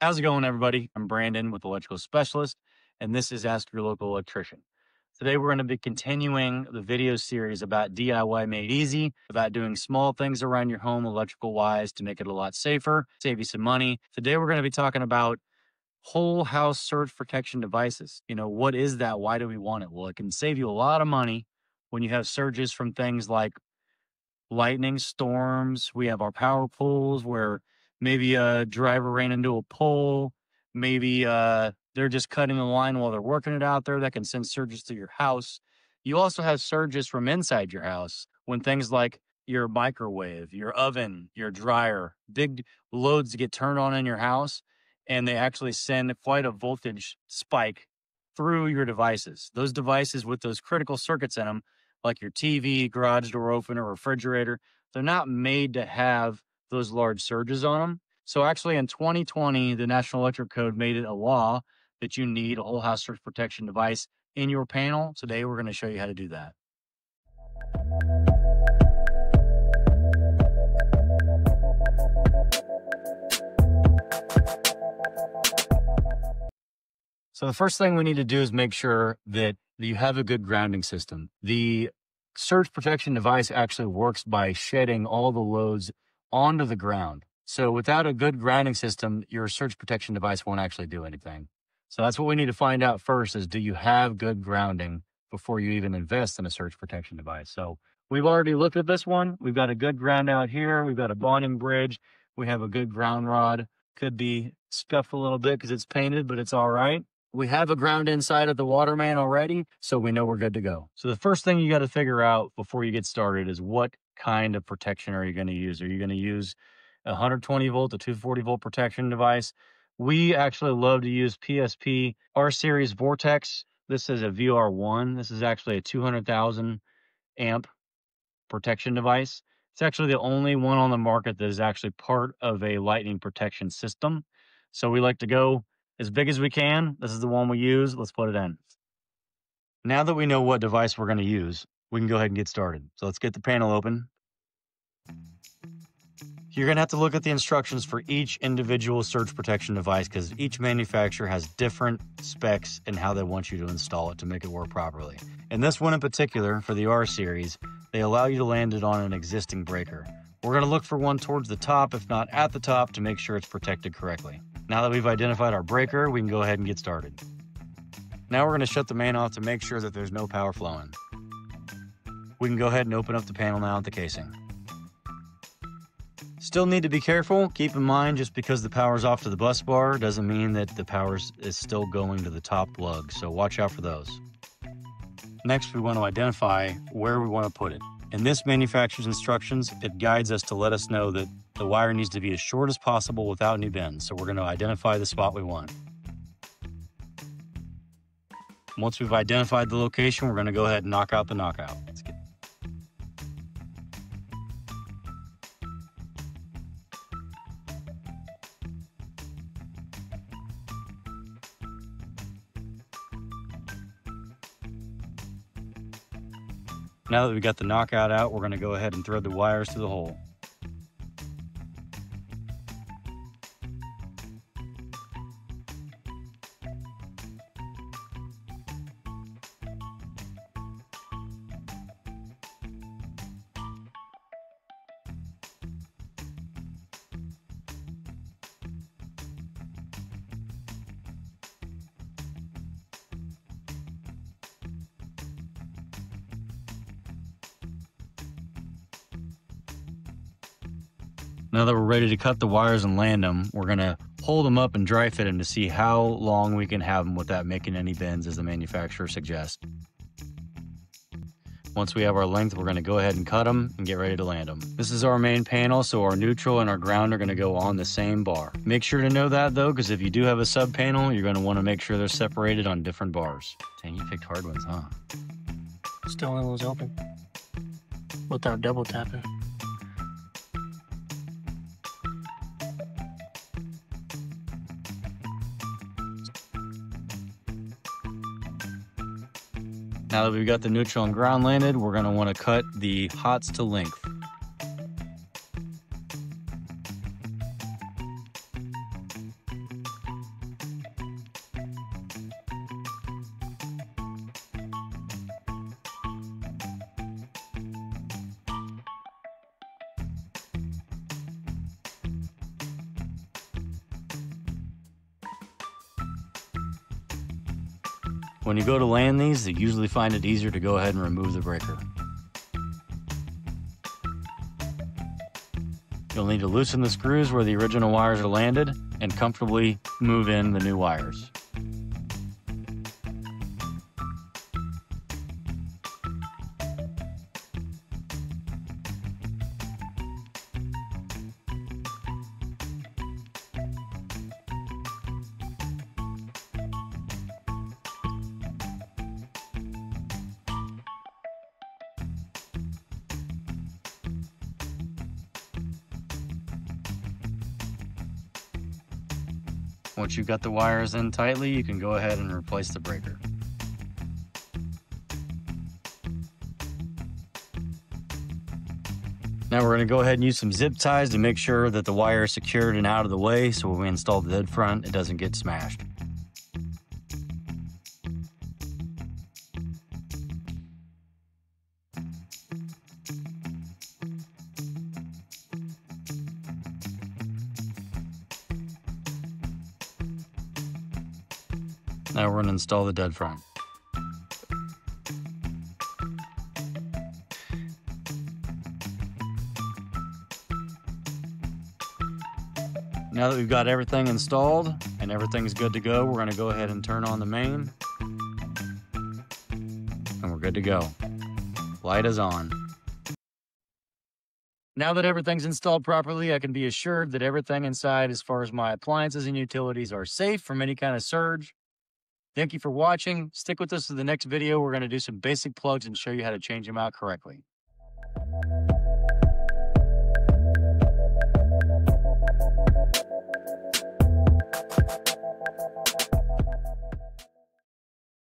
How's it going, everybody? I'm Brandon with Electrical Specialist, and this is Ask Your Local Electrician. Today, we're going to be continuing the video series about DIY made easy, about doing small things around your home electrical wise to make it a lot safer, save you some money. Today, we're going to be talking about whole house surge protection devices. You know, what is that? Why do we want it? Well, it can save you a lot of money when you have surges from things like lightning storms. We have our power pools where maybe a driver ran into a pole, maybe uh, they're just cutting the line while they're working it out there that can send surges to your house. You also have surges from inside your house when things like your microwave, your oven, your dryer, big loads get turned on in your house and they actually send quite a voltage spike through your devices. Those devices with those critical circuits in them, like your TV, garage door opener, refrigerator, they're not made to have those large surges on them. So actually in 2020, the National Electric Code made it a law that you need a whole house surge protection device in your panel. Today we're going to show you how to do that. So the first thing we need to do is make sure that you have a good grounding system. The surge protection device actually works by shedding all the loads onto the ground. So without a good grounding system, your surge protection device won't actually do anything. So that's what we need to find out first is do you have good grounding before you even invest in a surge protection device? So we've already looked at this one. We've got a good ground out here. We've got a bonding bridge. We have a good ground rod. Could be scuffed a little bit because it's painted, but it's all right. We have a ground inside of the water main already, so we know we're good to go. So the first thing you got to figure out before you get started is what kind of protection are you going to use? Are you going to use a 120 volt to 240 volt protection device? We actually love to use PSP R series Vortex. This is a VR1. This is actually a 200,000 amp protection device. It's actually the only one on the market that is actually part of a lightning protection system. So we like to go as big as we can. This is the one we use. Let's put it in. Now that we know what device we're going to use, we can go ahead and get started. So let's get the panel open. You're going to have to look at the instructions for each individual surge protection device because each manufacturer has different specs and how they want you to install it to make it work properly. In this one in particular, for the R series, they allow you to land it on an existing breaker. We're going to look for one towards the top, if not at the top, to make sure it's protected correctly. Now that we've identified our breaker, we can go ahead and get started. Now we're going to shut the main off to make sure that there's no power flowing. We can go ahead and open up the panel now at the casing. Still need to be careful. Keep in mind, just because the power's off to the bus bar doesn't mean that the power is still going to the top lug, so watch out for those. Next, we want to identify where we want to put it. In this manufacturer's instructions, it guides us to let us know that the wire needs to be as short as possible without any bends, so we're going to identify the spot we want. Once we've identified the location, we're going to go ahead and knock out the knockout. Now that we've got the knockout out, we're going to go ahead and thread the wires to the hole. Now that we're ready to cut the wires and land them, we're gonna hold them up and dry fit them to see how long we can have them without making any bends as the manufacturer suggests. Once we have our length, we're gonna go ahead and cut them and get ready to land them. This is our main panel, so our neutral and our ground are gonna go on the same bar. Make sure to know that though, because if you do have a sub panel, you're gonna wanna make sure they're separated on different bars. Dang, you picked hard ones, huh? Still only was open. Without double tapping. Now that we've got the neutral and ground landed, we're gonna wanna cut the hots to length. When you go to land these, they usually find it easier to go ahead and remove the breaker. You'll need to loosen the screws where the original wires are landed and comfortably move in the new wires. Once you've got the wires in tightly, you can go ahead and replace the breaker. Now we're going to go ahead and use some zip ties to make sure that the wire is secured and out of the way so when we install the dead front, it doesn't get smashed. Now we're going to install the dead front. Now that we've got everything installed and everything's good to go, we're going to go ahead and turn on the main. And we're good to go. Light is on. Now that everything's installed properly, I can be assured that everything inside as far as my appliances and utilities are safe from any kind of surge. Thank you for watching. Stick with us to the next video. We're going to do some basic plugs and show you how to change them out correctly.